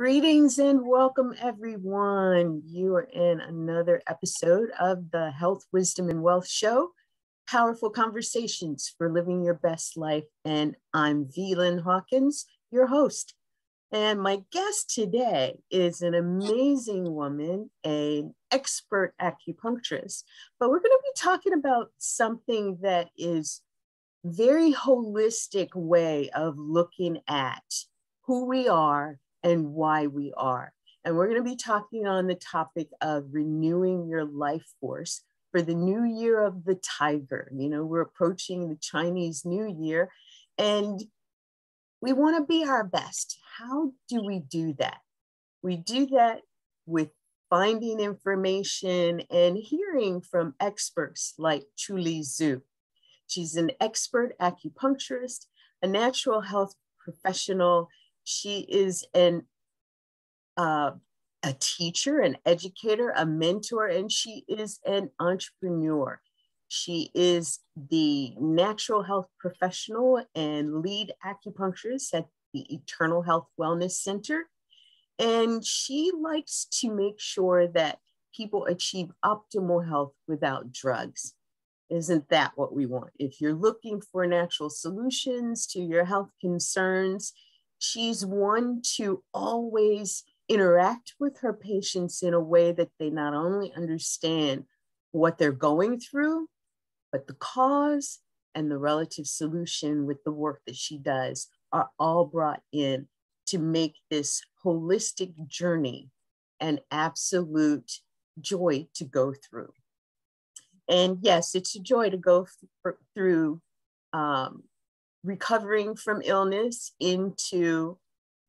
Greetings and welcome, everyone. You are in another episode of the Health, Wisdom, and Wealth Show Powerful Conversations for Living Your Best Life. And I'm V Lynn Hawkins, your host. And my guest today is an amazing woman, an expert acupuncturist. But we're going to be talking about something that is very holistic way of looking at who we are and why we are. And we're going to be talking on the topic of renewing your life force for the new year of the tiger. You know, we're approaching the Chinese New Year and we want to be our best. How do we do that? We do that with finding information and hearing from experts like Chuli Zhou. She's an expert acupuncturist, a natural health professional. She is an uh, a teacher, an educator, a mentor, and she is an entrepreneur. She is the natural health professional and lead acupuncturist at the Eternal Health Wellness Center. And she likes to make sure that people achieve optimal health without drugs. Isn't that what we want? If you're looking for natural solutions to your health concerns, she's one to always interact with her patients in a way that they not only understand what they're going through, but the cause and the relative solution with the work that she does are all brought in to make this holistic journey an absolute joy to go through. And yes, it's a joy to go th- through um, recovering from illness into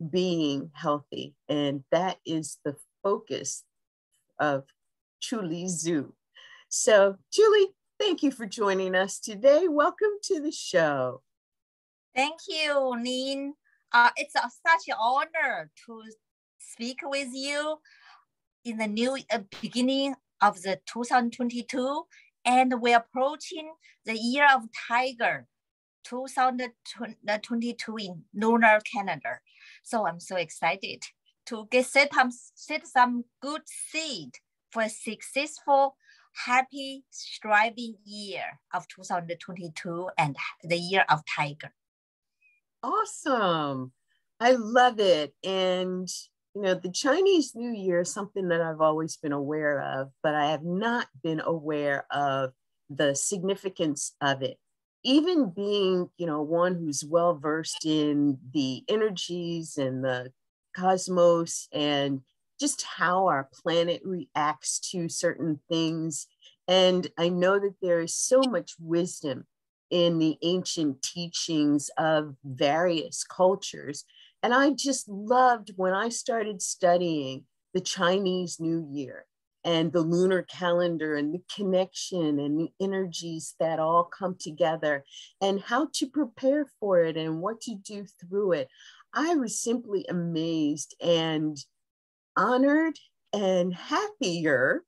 being healthy. And that is the focus of Chuli Zhou. So, Chuli, thank you for joining us today. Welcome to the show. Thank you, Lynn. Uh, it's a, such an honor to speak with you in the new uh, beginning of the 2022 and we're approaching the year of tiger 2022 in lunar calendar. So I'm so excited to get set, up, set some good seed for a successful, happy, striving year of 2022 and the year of tiger. Awesome. I love it. And you know, the Chinese New Year is something that I've always been aware of, but I have not been aware of the significance of it. Even being, you know, one who's well versed in the energies and the cosmos and just how our planet reacts to certain things. And I know that there is so much wisdom in the ancient teachings of various cultures and I just loved when I started studying the Chinese New Year and the lunar calendar and the connection and the energies that all come together and how to prepare for it and what to do through it. I was simply amazed and honored and happier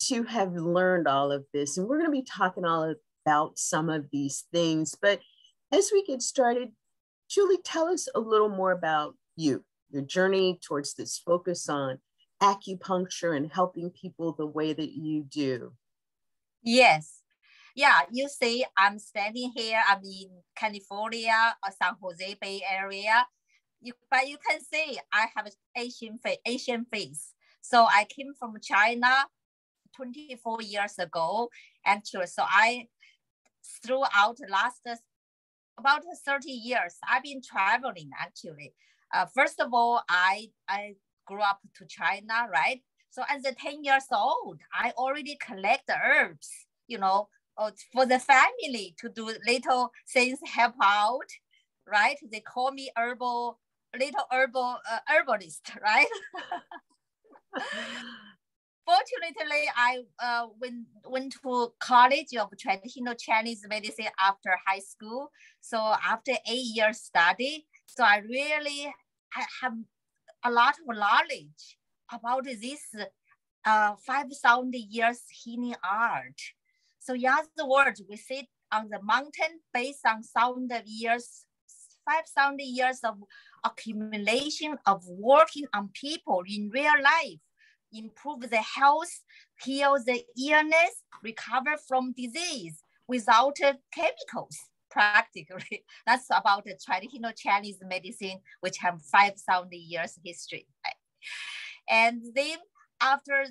to have learned all of this. And we're going to be talking all about some of these things. But as we get started, Chuli, tell us a little more about you, your journey towards this focus on acupuncture and helping people the way that you do. Yes. Yeah, you see, I'm standing here. I'm in California, or San Jose Bay Area. You, but you can see I have Asian face. Asian face. So I came from China 24 years ago, actually. So I throughout the last about 30 years, I've been traveling actually. Uh, first of all, I, I grew up to China, right? So as a 10 years old, I already collect the herbs, you know, uh, for the family to do little things, help out, right? They call me herbal, little herbal uh, herbalist, right? fortunately, I uh, went, went to College of Traditional Chinese Medicine after high school. So after eight years study, so I really I have a lot of knowledge about this uh, 5,000 years healing art. So in other words, we sit on the mountain based on thousand of years, 5,000 years of accumulation of working on people in real life, improve the health, heal the illness, recover from disease without chemicals practically. That's about the traditional Chinese medicine, which have 5,000 years history. And then after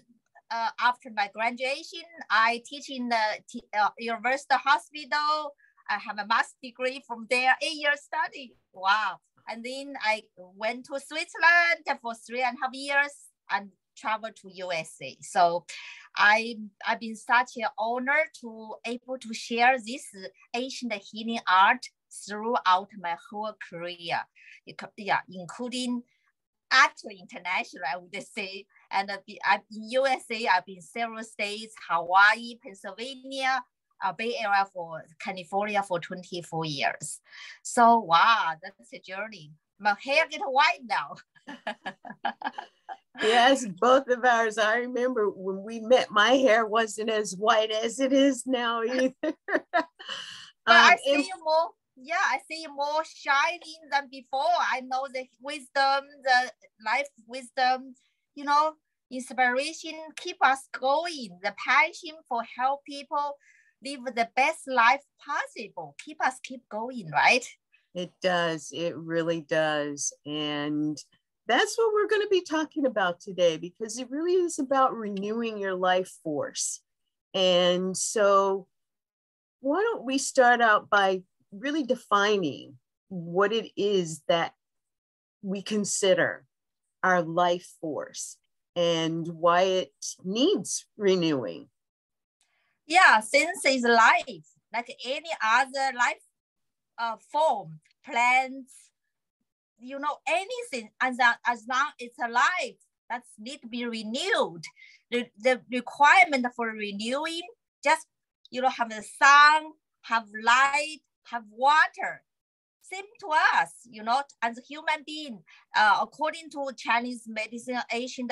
uh, after my graduation, I teach in the uh, University Hospital. I have a master's degree from there, eight years study. Wow. And then I went to Switzerland for three and a half years and traveled to USA. So I, I've been such an honor to able to share this ancient healing art throughout my whole career. Yeah, including actually international, I would say. And I've in USA, I've been several states, Hawaii, Pennsylvania, uh, Bay Area for California for 24 years. So wow, that's a journey. My hair get white now. yes, both of ours. I remember when we met, my hair wasn't as white as it is now either. um, I see and- you more yeah, I see more shining than before. I know the wisdom, the life wisdom, you know, inspiration keep us going. The passion for help people live the best life possible. Keep us keep going, right? It does. It really does. And that's what we're going to be talking about today because it really is about renewing your life force. And so, why don't we start out by really defining what it is that we consider our life force and why it needs renewing. Yeah, since it's life, like any other life uh, form, plants, you know, anything, as, as long it's alive, that need to be renewed. The, the requirement for renewing, just, you know, have the sun, have light, have water. Same to us, you know, as a human being, uh, according to Chinese medicine, ancient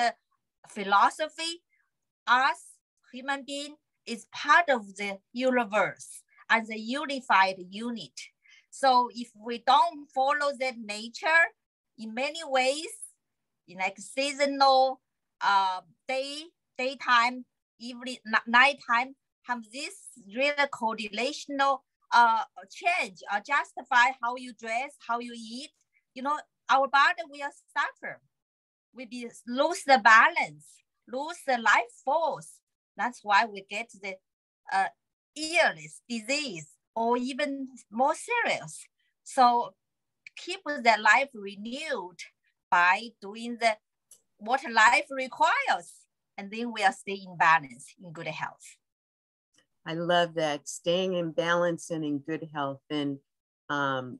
philosophy, us human being is part of the universe as a unified unit. So if we don't follow that nature, in many ways, in like seasonal, uh, day, daytime, evening, nighttime, have this really correlational uh, change or justify how you dress, how you eat, you know, our body will suffer. We be, lose the balance, lose the life force. That's why we get the uh, illness, disease, or even more serious. So keep the life renewed by doing the what life requires, and then we are stay in balance, in good health. I love that staying in balance and in good health. And um,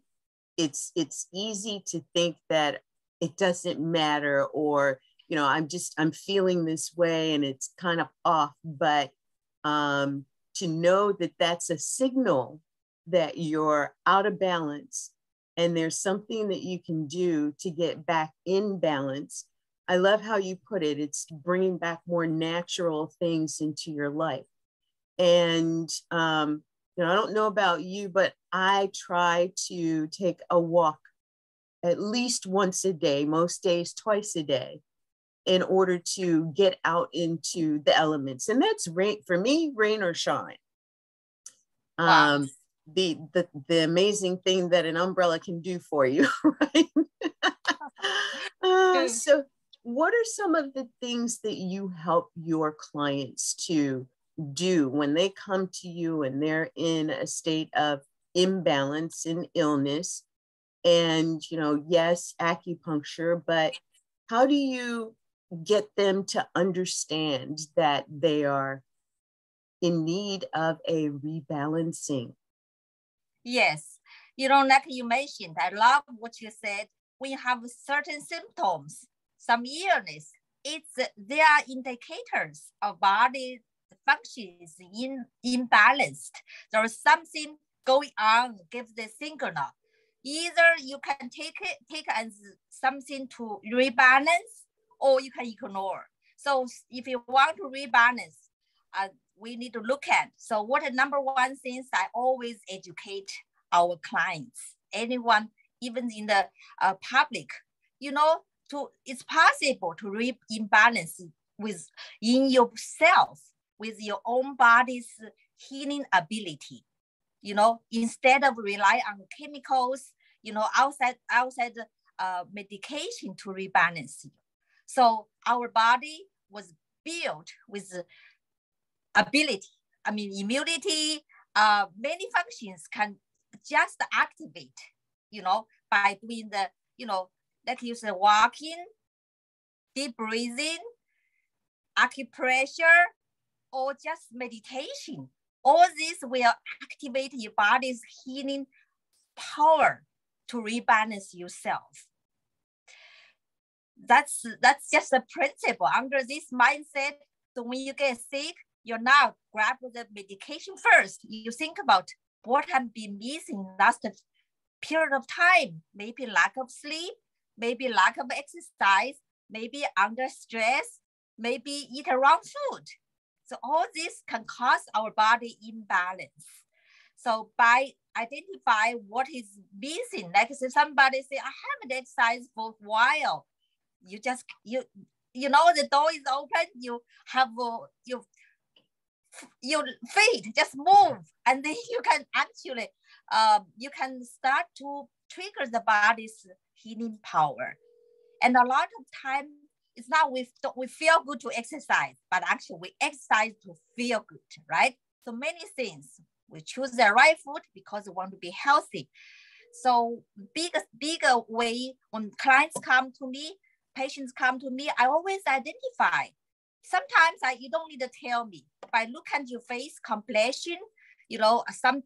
it's it's easy to think that it doesn't matter or you know i'm just i'm feeling this way and it's kind of off but um, to know that that's a signal that you're out of balance and there's something that you can do to get back in balance i love how you put it it's bringing back more natural things into your life and, um, you know, I don't know about you, but I try to take a walk at least once a day, most days, twice a day, in order to get out into the elements. And that's rain for me, rain or shine. Wow. The, the the amazing thing that an umbrella can do for you, right? uh, so, what are some of the things that you help your clients to do when they come to you and they're in a state of imbalance and illness and you know yes acupuncture but how do you get them to understand that they are in need of a rebalancing yes you know like you mentioned i love what you said We have certain symptoms some illness it's they are indicators of body functions in, imbalanced. There is something going on, give the signal. Either you can take it, take as something to rebalance, or you can ignore. So if you want to rebalance, uh, we need to look at. So what are number one things I always educate our clients, anyone even in the uh, public, you know, to it's possible to re imbalance with in yourself with your own body's healing ability. You know, instead of rely on chemicals, you know, outside outside uh, medication to rebalance you. So our body was built with ability. I mean, immunity, uh, many functions can just activate, you know, by doing the, you know, you say, walking, deep breathing, acupressure, or just meditation. All this will activate your body's healing power to rebalance yourself. That's that's just a principle. Under this mindset, so when you get sick, you're not grab the medication first. You think about what have been missing last period of time, maybe lack of sleep, maybe lack of exercise, maybe under stress, maybe eat wrong food. So all this can cause our body imbalance. So by identify what is missing, like if somebody say, I haven't exercised for a while, you just, you, you know, the door is open, you have, uh, you, your feet just move and then you can actually, um, you can start to trigger the body's healing power. And a lot of time, it's not we, we feel good to exercise, but actually we exercise to feel good, right? So many things. We choose the right food because we want to be healthy. So big, bigger way when clients come to me, patients come to me, I always identify. Sometimes I, you don't need to tell me. By look at your face complexion, you know, some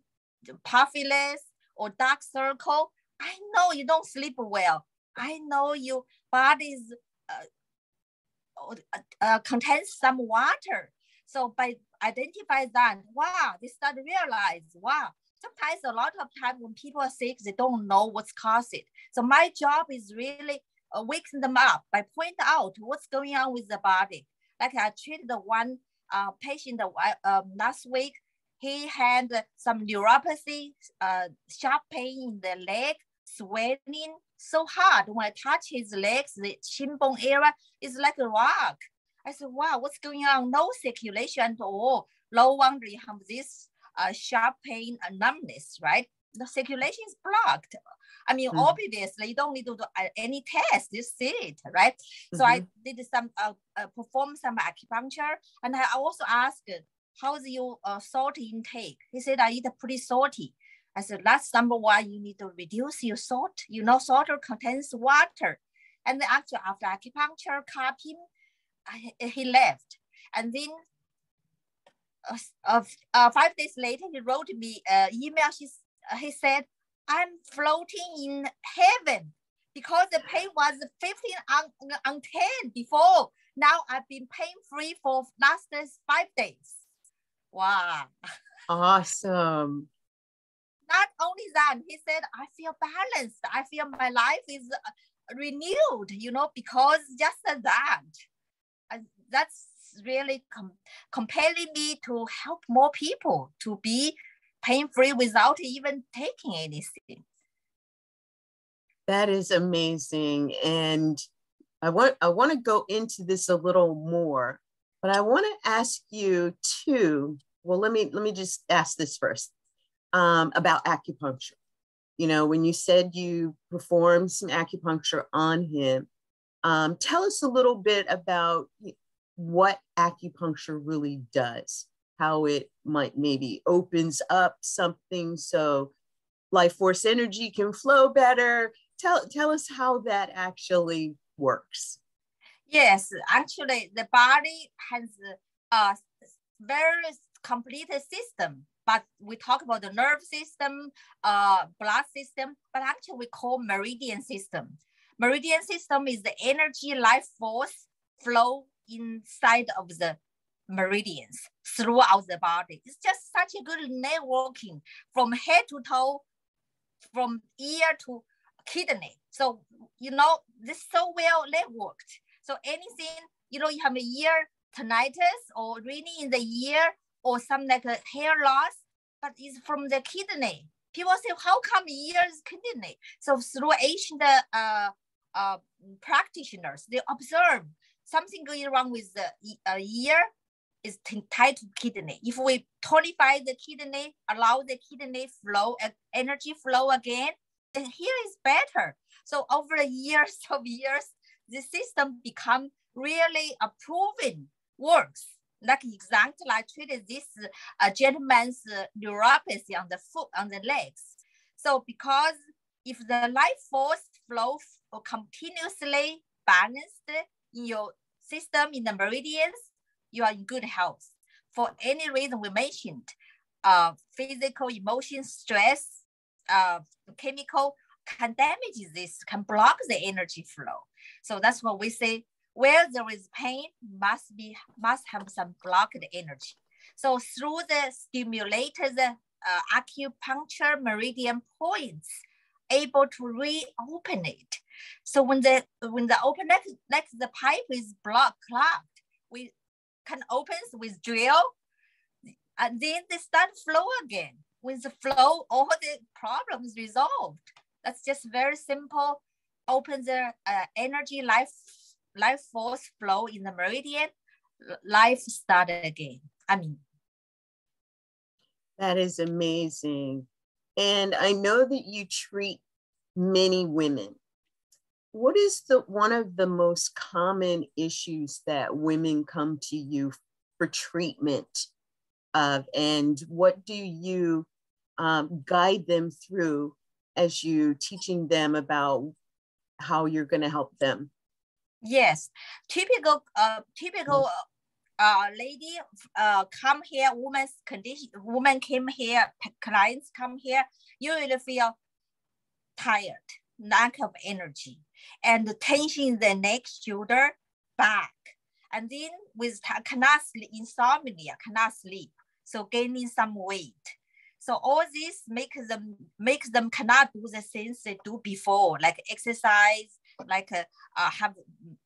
puffiness or dark circle, I know you don't sleep well. I know your body's uh, uh, uh, contains some water. So by identify that, wow, they start to realize, wow, sometimes a lot of time when people are sick, they don't know what's caused it. So my job is really uh, waking them up by point out what's going on with the body. Like I treated the one uh, patient um, last week, he had some neuropathy, uh, sharp pain in the leg, swelling so hard. When I touch his legs, the shin bone area is like a rock. I said, wow, what's going on? No circulation at all. No wonder you have this uh, sharp pain and numbness, right? The circulation is blocked. I mean, mm. obviously, you don't need to do uh, any test. You see it, right? Mm-hmm. So I mm-hmm. did some, uh, uh, perform some acupuncture, and I also asked, how's your uh, salt intake? He said, I eat pretty salty. I said, that's number one, you need to reduce your salt. You know, salt contains water. And then after, after acupuncture, cupping, I, he left. And then uh, uh, five days later, he wrote me an uh, email. He, uh, he said, I'm floating in heaven because the pain was 15 on, on 10 before. Now I've been pain free for last five days. Wow. Awesome. Not only that, he said, I feel balanced. I feel my life is uh, renewed, you know, because just that that's really com- compelling me to help more people to be pain free without even taking anything. That is amazing. And I want I want to go into this a little more, but I want to ask you too. Well, let me let me just ask this first um, about acupuncture. You know, when you said you performed some acupuncture on him, um, tell us a little bit about what acupuncture really does, how it might maybe opens up something so life force energy can flow better. Tell, tell us how that actually works. Yes, actually, the body has a very complete system. But we talk about the nerve system, uh, blood system, but actually we call meridian system. Meridian system is the energy life force flow inside of the meridians throughout the body. It's just such a good networking from head to toe, from ear to kidney. So, you know, this so well networked. So anything, you know, you have a ear tinnitus or ringing in the ear or some like a hair loss, but it's from the kidney. people say, how come ears kidney? So through ancient uh, uh, practitioners, they observe something going wrong with the uh, ear is tied to kidney. If we tonify the kidney, allow the kidney flow, uh, energy flow again, then here is better. So over the years of years, the system become really a proven works. Like exactly I treated this uh, gentleman's uh, neuropathy on the foot, on the legs. So because if the life force flow continuously balanced in your system, in the meridians, you are in good health. For any reason we mentioned, uh, physical, emotion, stress, uh, chemical can damage this, can block the energy flow. So that's what we say, where there is pain must be must have some blocked energy. So through the stimulated uh, acupuncture meridian points, able to reopen it. So when the when the open next, next the pipe is blocked, clogged, we can open with drill, and then they start flow again. With the flow, all the problems resolved. That's just very simple. Open the uh, energy life life force flow in the meridian. Life start again. I mean, that is amazing. And I know that you treat many women. What is the one of the most common issues that women come to you for treatment of, and what do you um, guide them through as you teaching them about how you're going to help them? Yes, typical, uh, typical uh, lady uh, come here, woman's condition, woman came here, clients come here, you will feel tired, lack of energy, and tension in the neck, shoulder, back. And then with cannot sleep, insomnia, cannot sleep, so gaining some weight. So all this makes them makes them cannot do the things they do before, like exercise, like uh, uh, have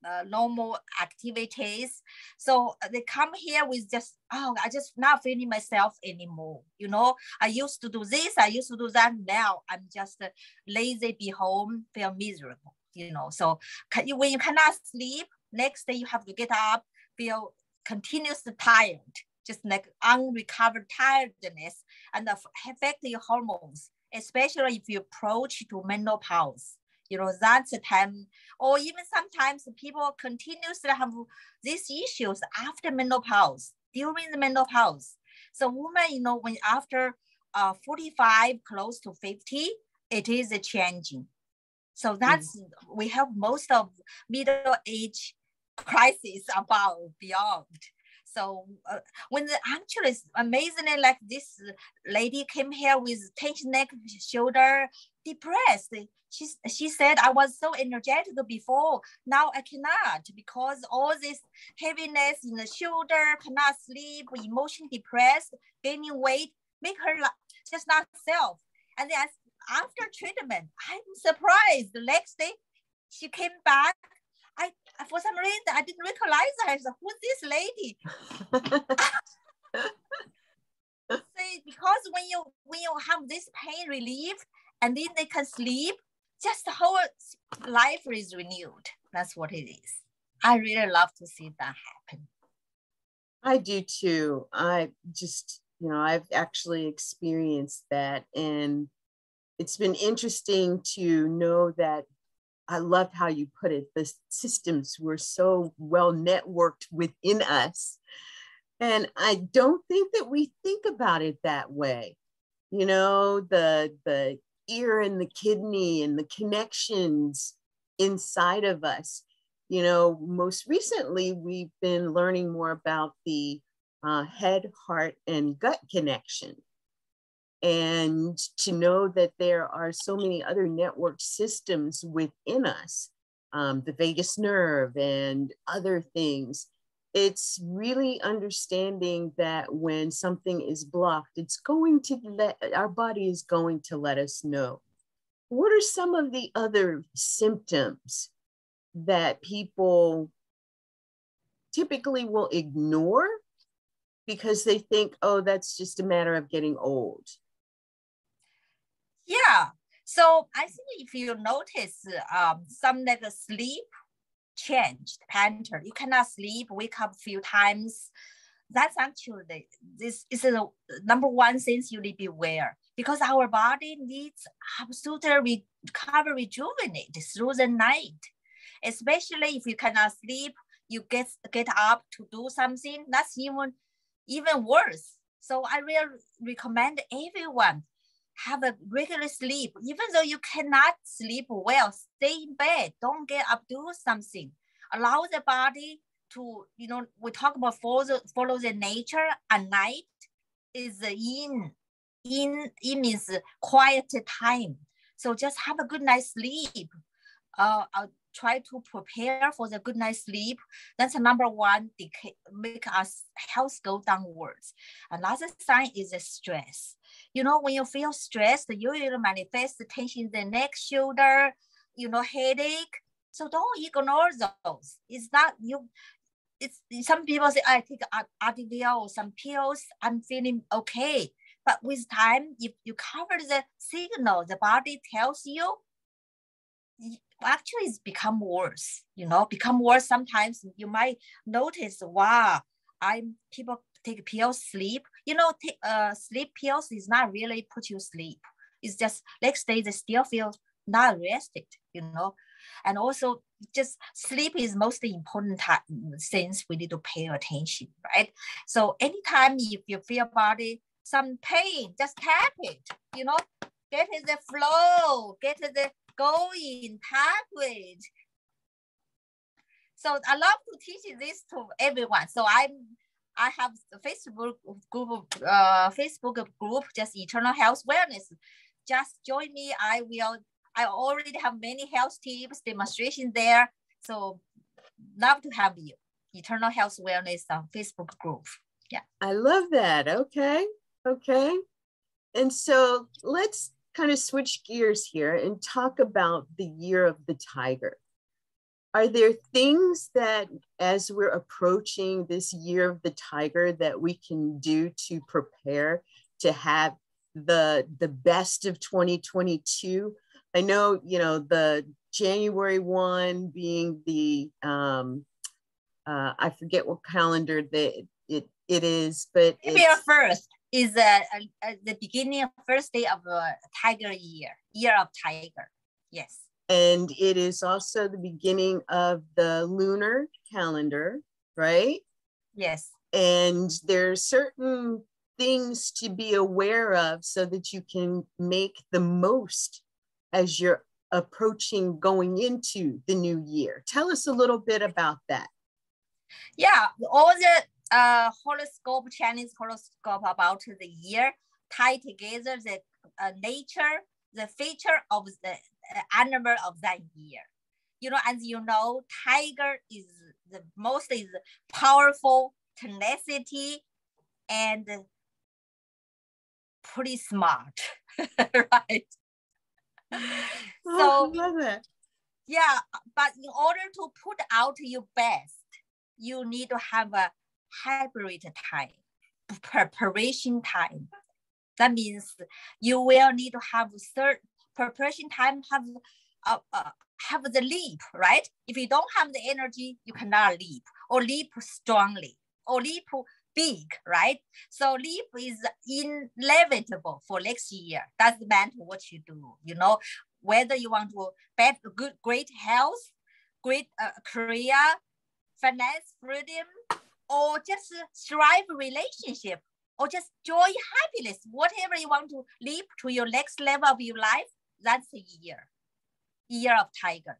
uh, normal activities. So they come here with just, oh, I just not feeling myself anymore. You know, I used to do this, I used to do that. Now I'm just lazy, be home, feel miserable. You know, so you, when you cannot sleep, next day you have to get up, feel continuously tired, just like unrecovered tiredness and affect your hormones, especially if you approach to menopause you know, that's the time, or even sometimes people continuously have these issues after menopause, during the menopause. So women, you know, when after uh, 45, close to 50, it is a changing. So that's, mm. we have most of middle age crisis about beyond. So uh, when the actually amazingly like this lady came here with tension neck, shoulder, depressed. She, she said, I was so energetic before. Now I cannot because all this heaviness in the shoulder, cannot sleep, emotion depressed, gaining weight, make her just not self. And then after treatment, I'm surprised. The next day, she came back. I for some reason I didn't recognize her. I said, "Who's this lady?" See, because when you when you have this pain relief, and then they can sleep. Just the whole life is renewed. That's what it is. I really love to see that happen. I do too. I just, you know, I've actually experienced that. And it's been interesting to know that I love how you put it. The systems were so well networked within us. And I don't think that we think about it that way. You know, the the ear and the kidney and the connections inside of us. You know, most recently, we've been learning more about the uh, head, heart, and gut connection. And to know that there are so many other network systems within us, um, the vagus nerve and other things it's really understanding that when something is blocked, it's going to let our body is going to let us know. What are some of the other symptoms that people typically will ignore because they think, oh, that's just a matter of getting old? Yeah. So I think if you notice um, some like sleep changed pattern, you cannot sleep, wake up few times. That's actually this is the number one thing you need to be aware because our body needs absolutely recover, rejuvenate through the night. Especially if you cannot sleep, you get get up to do something. That's even even worse. So I really recommend everyone have a regular sleep. Even though you cannot sleep well, stay in bed. Don't get up, do something. Allow the body to, you know, we talk about follow the, follow the nature at night is in, in, it means quiet time. So just have a good night's sleep. Uh, uh, try to prepare for the good night's sleep. That's the number one, make us health go downwards. Another sign is the stress. You know, when you feel stressed, you will manifest the tension in the neck, shoulder, you know, headache. So don't ignore those. It's not you. It's some people say I take Advil or some pills. I'm feeling okay. But with time, if you cover the signal, the body tells you actually it's become worse, you know, become worse. Sometimes you might notice, wow, I'm people take pills, sleep. You know, take, uh, sleep pills is not really put you sleep. It's just next day they still feel not rested, you know. And also just sleep is most important time, since we need to pay attention, right? So anytime if you feel body some pain, just tap it, you know, get the flow, get the going, it. So I love to teach this to everyone. So I'm I have a Facebook group, uh, Facebook group, just Eternal Health Wellness. Just join me. I will. I already have many health tips, demonstration there. So love to have you. Eternal Health Wellness on Facebook group. Yeah. I love that. Okay. Okay. And so let's kind of switch gears here and talk about the year of the tiger. Are there things that, as we're approaching this year of the tiger, that we can do to prepare to have the the best of 2022? I know, you know, the January one being the um, uh, I forget what calendar that it it is, but maybe it's, first is uh, uh, the beginning of first day of a tiger year, year of tiger. Yes. And it is also the beginning of the lunar calendar, right? Yes. And there are certain things to be aware of so that you can make the most as you're approaching going into the new year. Tell us a little bit about that. Yeah, all the uh, horoscope, Chinese horoscope about the year, tie together the uh, nature, the feature of the uh, animal of that year. You know, as you know, tiger is the most is powerful, tenacity, and pretty smart, right? Oh, so, love it. Yeah, but in order to put out your best, you need to have a hybrid time, preparation time. That means you will need to have third preparation time, have uh, uh, have the leap, right? If you don't have the energy, you cannot leap or leap strongly or leap big, right? So leap is inevitable for next year. Doesn't matter what you do, you know, whether you want to get good, great health, great uh, career, finance freedom, or just thrive relationship or just joy happiness whatever you want to leap to your next level of your life that's the year year of tiger.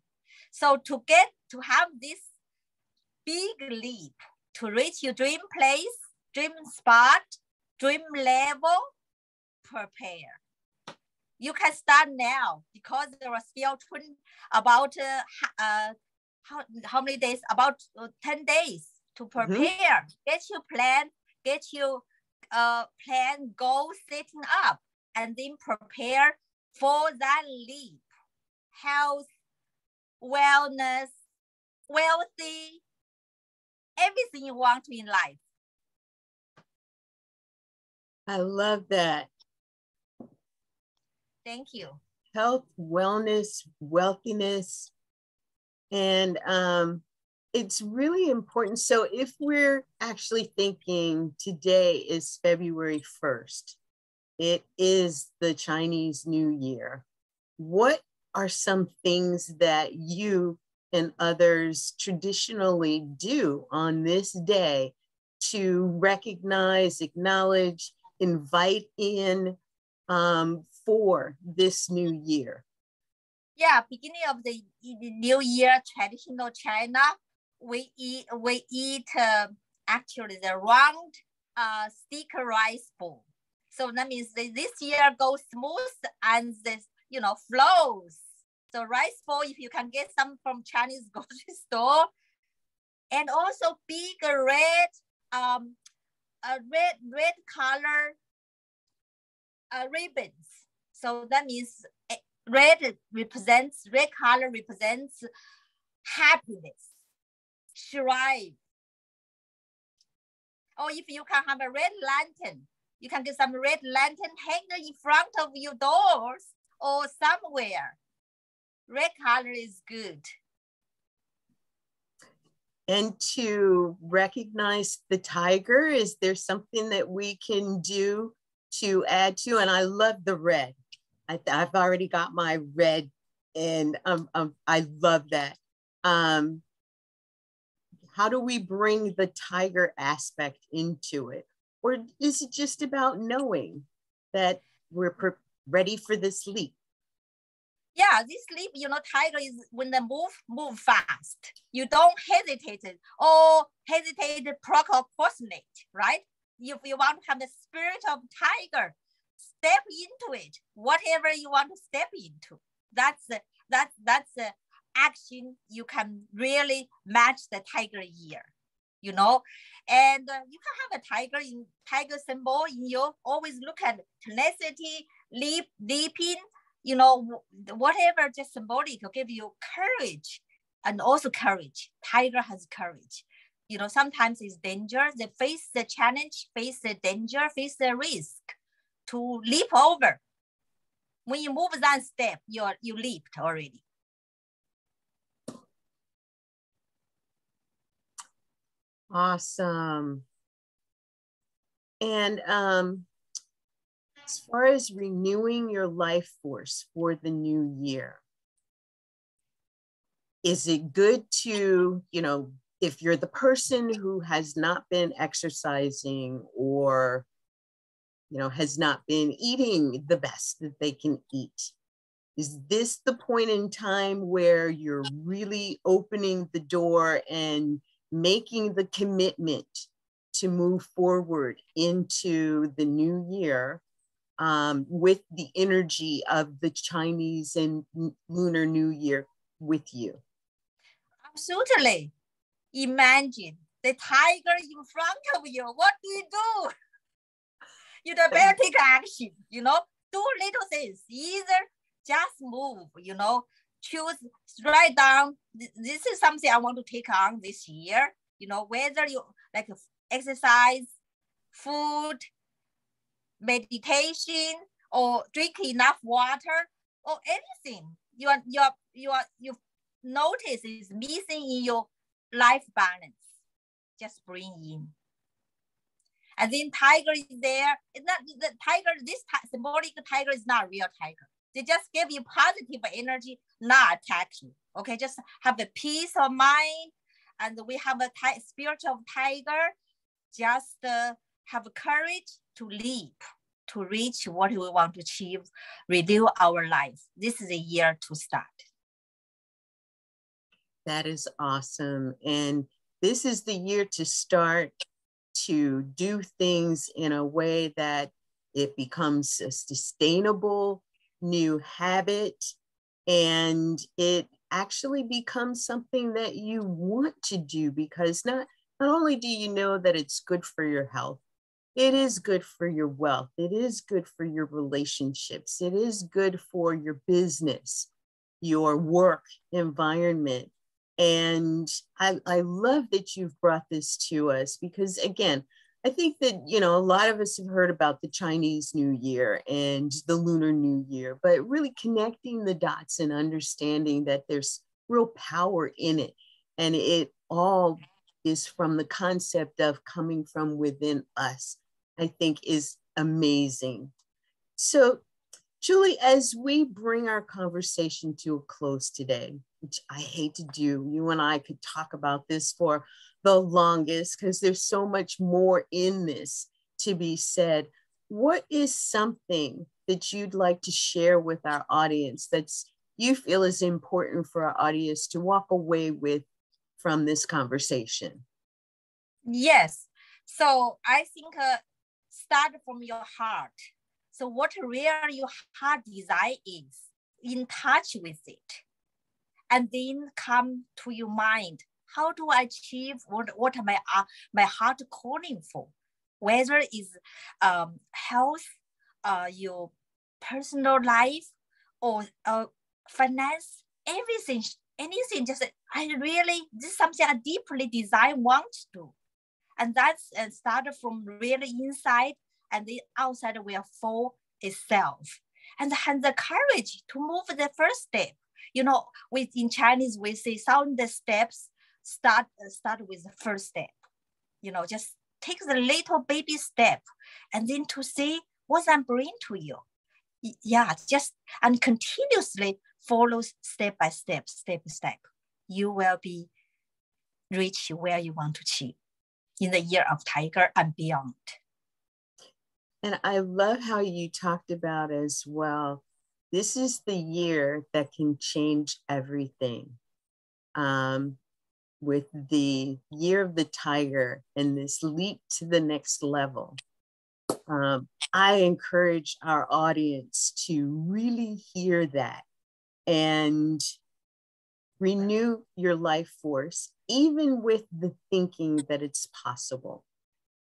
So to get to have this big leap to reach your dream place dream spot dream level prepare. You can start now because there are still 20, about uh, uh, how, how many days? About uh, 10 days to mm-hmm. prepare, mm-hmm. get your plan, get your uh, plan goal setting up, and then prepare for that leap. Health, wellness, wealthy, everything you want in life. I love that. Thank you. Health, wellness, wealthiness. And um, it's really important. So, if we're actually thinking today is February 1st, it is the Chinese New Year. What are some things that you and others traditionally do on this day to recognize, acknowledge, invite in um, for this new year? Yeah, beginning of the new year, traditional China, we eat we eat uh, actually the round uh, stick rice bowl. So that means this year goes smooth and this you know flows. So rice bowl, if you can get some from Chinese grocery store, and also big red um, a red red color uh, ribbons. So that means eh, red represents red color represents happiness, strive. Or if you can have a red lantern, you can get some red lantern hanging in front of your doors or somewhere. Red color is good and to recognize the tiger is there something that we can do to add to and i love the red I, have already got my red and um, um, i love that um, how do we bring the tiger aspect into it or is it just about knowing that we're ready for this leap yeah, this leap, you know, tiger is when they move, move fast. You don't hesitate oh, or hesitate procrastinate, right? If you want to have the spirit of tiger, step into it. Whatever you want to step into, that's that's that's action you can really match the tiger year, you know. And uh, you can have a tiger in tiger symbol in your. Always look at tenacity, leap, leaping, you know, whatever just symbolic will give you courage and also courage. Tiger has courage. You know, sometimes it's danger. They face the challenge, face the danger, face the risk to leap over. When you move that step, you're you leaped already. Awesome. And um, as far as renewing your life force for the new year, is it good to, you know, if you're the person who has not been exercising or, you know, has not been eating the best that they can eat, is this the point in time where you're really opening the door and making the commitment to move forward into the new year um, with the energy of the Chinese and Lunar New Year with you? Absolutely. Imagine the tiger in front of you. What do you do? You better take action, you know, do little things. Either just move, you know, choose, write down, this is something I want to take on this year, you know, whether you like exercise, food, meditation or drink enough water or anything you are you are you are you notice is missing in your life balance just bring in. And then tiger is there. It's not the tiger this symbolic tiger is not real tiger. They just give you positive energy not attack you okay just have a peace of mind and we have a spirit of tiger just uh, have courage to leap to reach what we want to achieve, renew our life. This is a year to start. That is awesome. And this is the year to start to do things in a way that it becomes a sustainable new habit and it actually becomes something that you want to do because not not only do you know that it's good for your health it is good for your wealth. It is good for your relationships. It is good for your business, your work environment. And I, I love that you've brought this to us because, again, I think that, you know, a lot of us have heard about the Chinese New Year and the Lunar New Year, but really connecting the dots and understanding that there's real power in it. And it all is from the concept of coming from within us, I think is amazing. So, Chuli, as we bring our conversation to a close today, which I hate to do, you and I could talk about this for the longest because there's so much more in this to be said. What is something that you'd like to share with our audience that's you feel is important for our audience to walk away with from this conversation? Yes. So I think uh, start from your heart. So what really your heart desire is, in touch with it, and then come to your mind how do I achieve what, what my, uh, my heart calling for? Whether it's um, health, uh, your personal life, or uh, finance, everything, anything, just I really, this is something I deeply desire, want to do. And that's uh, started from really inside and the outside will fall itself. And have the courage to move the first step. You know, with in Chinese, we say sound the steps start start with the first step. You know just take the little baby step and then to see what i'm bringing to you. Yeah just and continuously follow step by step step by step. You will be reach where you want to achieve in the year of tiger and beyond. And i love how you talked about as well this is the year that can change everything. Um, with the year of the tiger and this leap to the next level. Um, I encourage our audience to really hear that and renew your life force, even with the thinking that it's possible.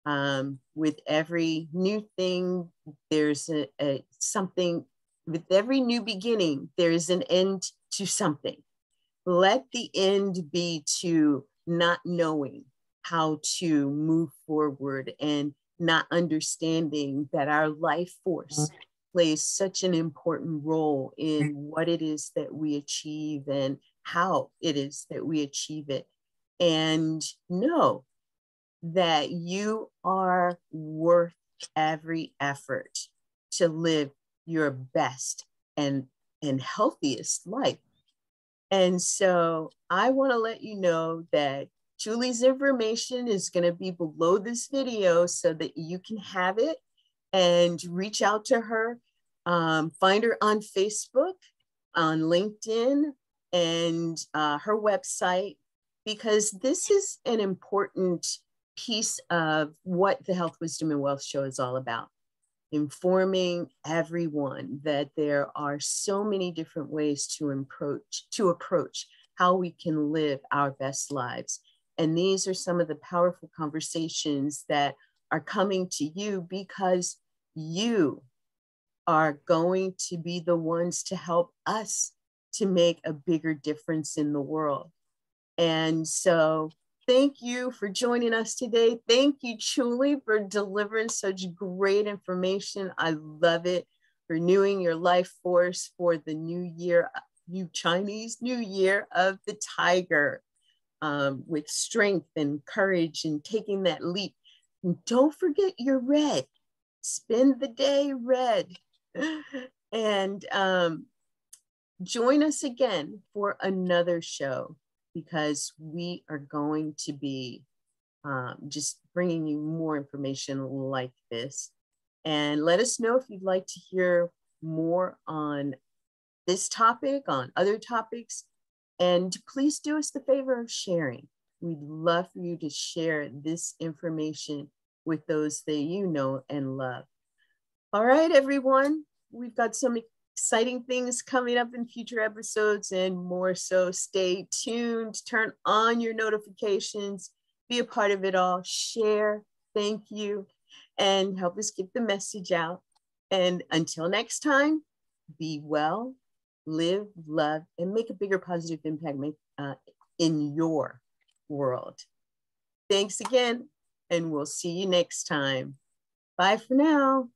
Um, with every new thing, there's a, a something. With every new beginning, there is an end to something let the end be to not knowing how to move forward and not understanding that our life force mm-hmm. plays such an important role in what it is that we achieve and how it is that we achieve it. And know that you are worth every effort to live your best and, and healthiest life and so I want to let you know that Chuli's information is going to be below this video so that you can have it and reach out to her. Um, find her on Facebook, on LinkedIn, and uh, her website, because this is an important piece of what the Health, Wisdom, and Wealth Show is all about informing everyone that there are so many different ways to approach to approach how we can live our best lives. And these are some of the powerful conversations that are coming to you because you are going to be the ones to help us to make a bigger difference in the world. And so Thank you for joining us today. Thank you, Chuli, for delivering such great information. I love it. Renewing your life force for the new year, new Chinese New Year of the Tiger, um, with strength and courage and taking that leap. And don't forget your red. Spend the day red. and um, join us again for another show because we are going to be um, just bringing you more information like this. And let us know if you'd like to hear more on this topic, on other topics. And please do us the favor of sharing. We'd love for you to share this information with those that you know and love. All right, everyone, we've got some exciting things coming up in future episodes and more so stay tuned. Turn on your notifications. Be a part of it all. Share. Thank you. And help us get the message out. And until next time be well live love and make a bigger positive impact uh, in your world. Thanks again and we'll see you next time. Bye for now.